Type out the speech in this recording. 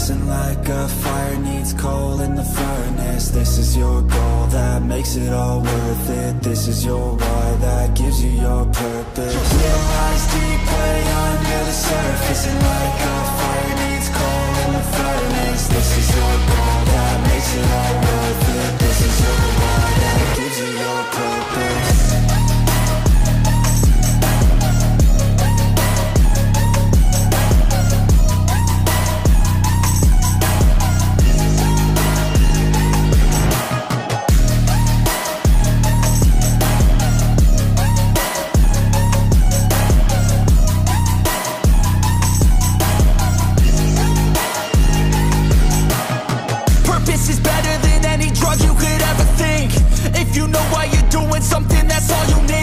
Listen like a fire needs coal in the furnace. This is your goal that makes it all worth it. This is your why that gives you your purpose is better than any drug you could ever think. If you know why you're doing something, that's all you need.